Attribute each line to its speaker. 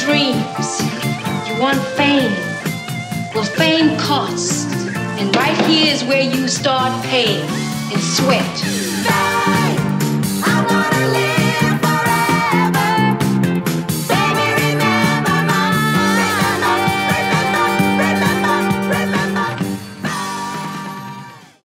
Speaker 1: dreams. You want fame. Well, fame costs. And right here is where you start paying and sweat.